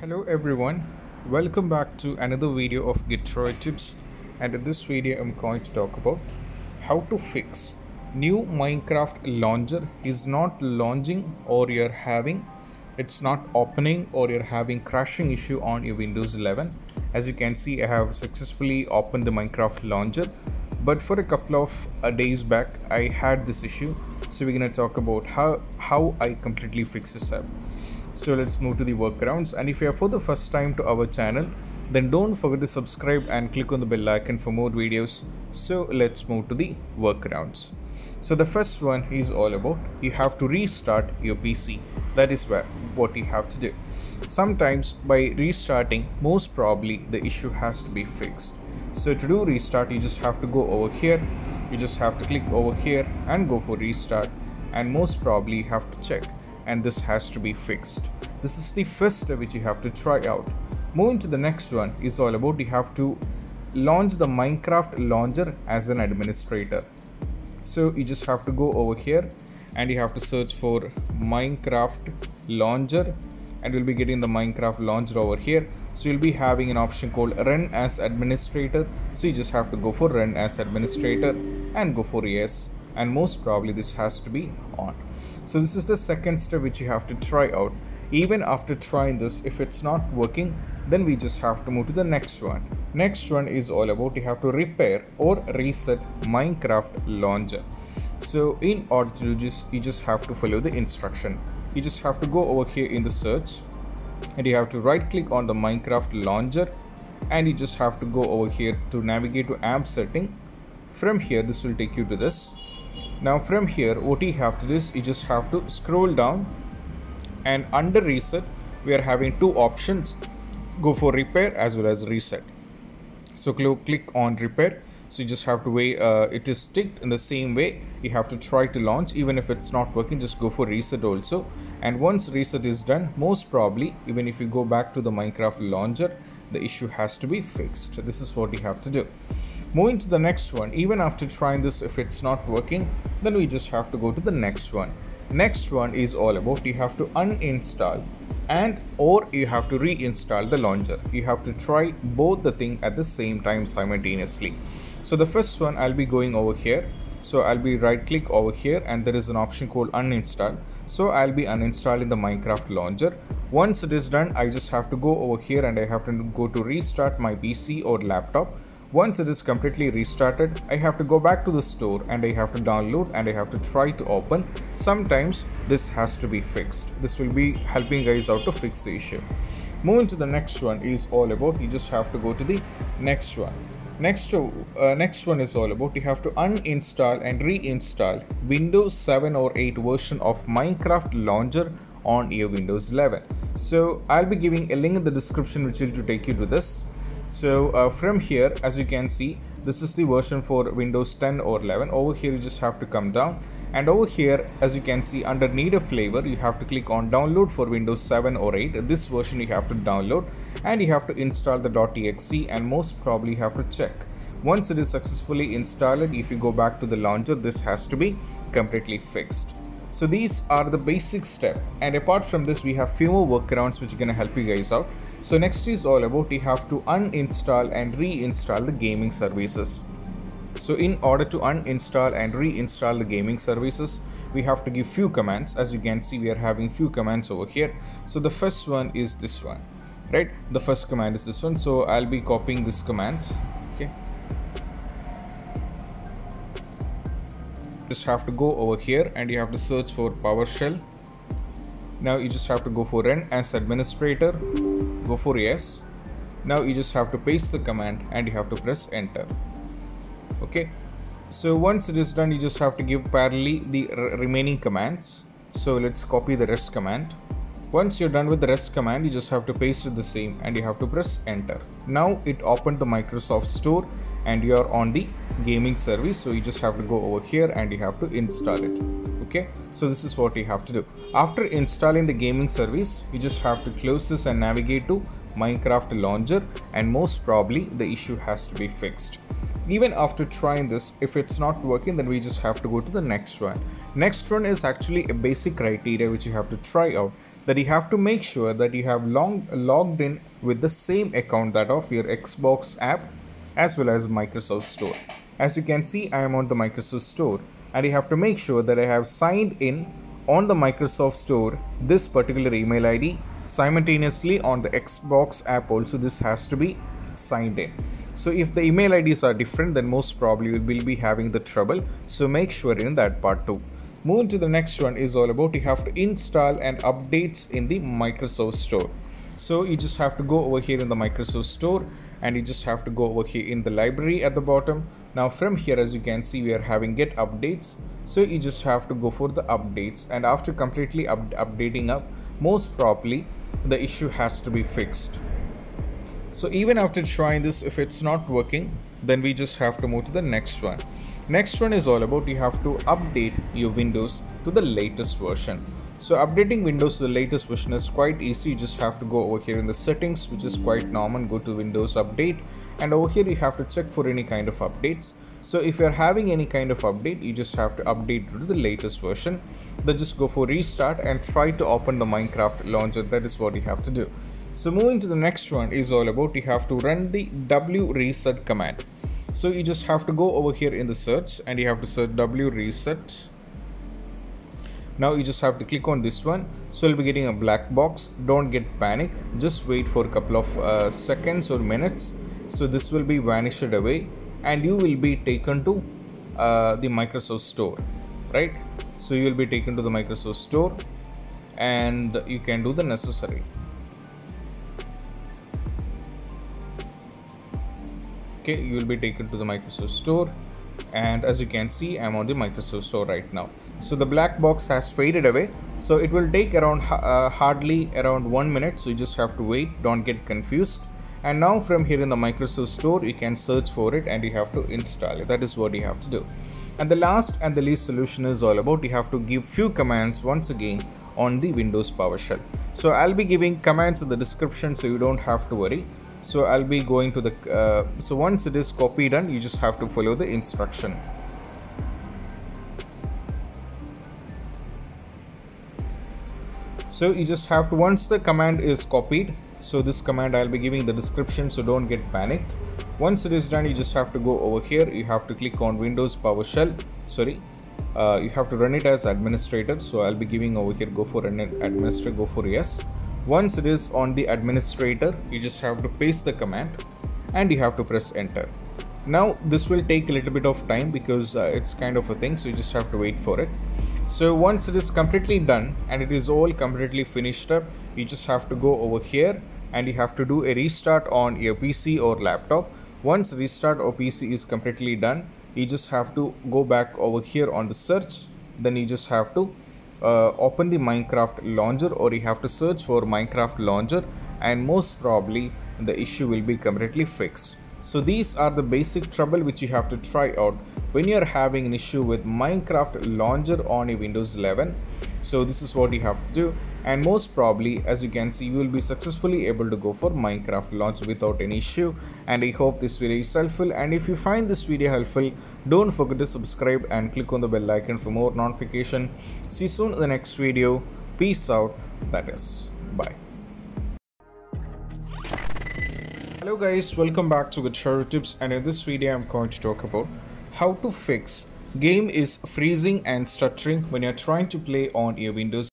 Hello everyone, welcome back to another video of Get Droid tips. And in this video I'm going to talk about how to fix new Minecraft launcher is not launching or you're having it's not opening or you're having crashing issue on your Windows 11 as you can see I have successfully opened the Minecraft launcher. But for a couple of uh, days back I had this issue. So we're gonna talk about how how I completely fix this up so let's move to the workarounds. And if you are for the first time to our channel then don't forget to subscribe and click on the bell icon for more videos. So let's move to the workarounds. So the first one is all about you have to restart your pc that is where what you have to do. Sometimes by restarting most probably the issue has to be fixed. So to do restart you just have to go over here. You just have to click over here and go for restart. And most probably you have to check and this has to be fixed. This is the first which you have to try out. Moving to the next one is all about you have to launch the Minecraft launcher as an administrator. So you just have to go over here and you have to search for Minecraft launcher and we'll be getting the Minecraft launcher over here. So you'll be having an option called run as administrator. So you just have to go for run as administrator and go for yes and most probably this has to be on. So this is the second step which you have to try out. Even after trying this, if it's not working, then we just have to move to the next one. Next one is all about you have to repair or reset Minecraft launcher. So in order to do this, you just have to follow the instruction. You just have to go over here in the search and you have to right click on the Minecraft launcher and you just have to go over here to navigate to app setting. From here, this will take you to this now from here what you have to do is you just have to scroll down and under reset we are having two options. Go for repair as well as reset. So click on repair. So you just have to wait uh, it is ticked in the same way. You have to try to launch. Even if it's not working just go for reset also. And once reset is done most probably even if you go back to the minecraft launcher the issue has to be fixed. This is what you have to do Moving to the next one, even after trying this if it's not working, then we just have to go to the next one. Next one is all about you have to uninstall and or you have to reinstall the launcher. You have to try both the thing at the same time simultaneously. So the first one I'll be going over here. So I'll be right click over here and there is an option called uninstall. So I'll be uninstalling the Minecraft launcher. Once it is done, I just have to go over here and I have to go to restart my PC or laptop once it is completely restarted, I have to go back to the store and I have to download and I have to try to open. Sometimes this has to be fixed. This will be helping guys out to fix the issue. Moving to the next one is all about you just have to go to the next one. Next, uh, next one is all about you have to uninstall and reinstall Windows 7 or 8 version of Minecraft launcher on your Windows 11. So I'll be giving a link in the description which will take you to this. So uh, from here, as you can see, this is the version for Windows 10 or 11. Over here, you just have to come down. And over here, as you can see, under need a flavor, you have to click on download for Windows 7 or 8. This version you have to download and you have to install the .exe and most probably have to check. Once it is successfully installed, if you go back to the launcher, this has to be completely fixed. So these are the basic step and apart from this we have few more workarounds which are gonna help you guys out. So next is all about you have to uninstall and reinstall the gaming services. So in order to uninstall and reinstall the gaming services, we have to give few commands. As you can see, we are having few commands over here. So the first one is this one, right? The first command is this one. So I'll be copying this command. Just have to go over here and you have to search for PowerShell. Now you just have to go for run as administrator go for yes. Now you just have to paste the command and you have to press enter. Okay. So once it is done you just have to give parallelly the remaining commands. So let's copy the rest command. Once you're done with the rest command you just have to paste it the same and you have to press enter. Now it opened the microsoft store and you're on the gaming service so you just have to go over here and you have to install it okay? So this is what you have to do. After installing the gaming service you just have to close this and navigate to minecraft launcher and most probably the issue has to be fixed. Even after trying this if it's not working then we just have to go to the next one. Next one is actually a basic criteria which you have to try out that you have to make sure that you have long, logged in with the same account that of your Xbox app as well as Microsoft Store. As you can see, I am on the Microsoft Store and you have to make sure that I have signed in on the Microsoft Store this particular email ID simultaneously on the Xbox app also this has to be signed in. So if the email IDs are different then most probably we will be having the trouble so make sure in that part too. Moving to the next one is all about you have to install and updates in the Microsoft Store. So you just have to go over here in the Microsoft Store and you just have to go over here in the library at the bottom now from here as you can see we are having get updates. So you just have to go for the updates. And after completely up updating up most probably the issue has to be fixed. So even after trying this if it's not working then we just have to move to the next one. Next one is all about you have to update your windows to the latest version. So updating windows to the latest version is quite easy. You just have to go over here in the settings which is quite normal. Go to windows update and over here you have to check for any kind of updates. So if you're having any kind of update you just have to update to the latest version. Then just go for restart and try to open the minecraft launcher. That is what you have to do. So moving to the next one is all about you have to run the w reset command. So you just have to go over here in the search and you have to search w reset. Now you just have to click on this one. So you'll be getting a black box. Don't get panic. Just wait for a couple of uh, seconds or minutes so this will be vanished away and you will be taken to uh, the Microsoft store right? So you will be taken to the Microsoft store and you can do the necessary. Okay you will be taken to the Microsoft store and as you can see I'm on the Microsoft store right now. So the black box has faded away. So it will take around uh, hardly around one minute. So you just have to wait. Don't get confused and now from here in the Microsoft store you can search for it and you have to install it. That is what you have to do. And the last and the least solution is all about you have to give few commands once again on the Windows PowerShell. So I'll be giving commands in the description so you don't have to worry. So I'll be going to the uh, so once it is copied and you just have to follow the instruction. So you just have to once the command is copied so this command I'll be giving the description so don't get panicked. Once it is done you just have to go over here. You have to click on Windows PowerShell. Sorry. Uh, you have to run it as administrator so I'll be giving over here go for an administrator go for yes. Once it is on the administrator you just have to paste the command and you have to press enter. Now this will take a little bit of time because uh, it's kind of a thing so you just have to wait for it. So once it is completely done and it is all completely finished up you just have to go over here and you have to do a restart on your PC or laptop. Once restart or PC is completely done you just have to go back over here on the search. Then you just have to uh, open the Minecraft launcher or you have to search for Minecraft launcher and most probably the issue will be completely fixed. So these are the basic trouble which you have to try out when you are having an issue with Minecraft launcher on a Windows 11 so this is what you have to do and most probably as you can see you will be successfully able to go for minecraft launch without any issue. And i hope this video is helpful. And if you find this video helpful don't forget to subscribe and click on the bell icon for more notification. See you soon in the next video. Peace out. That is. Bye. Hello guys. Welcome back to Get Droid tips. And in this video i'm going to talk about how to fix game is freezing and stuttering when you're trying to play on your windows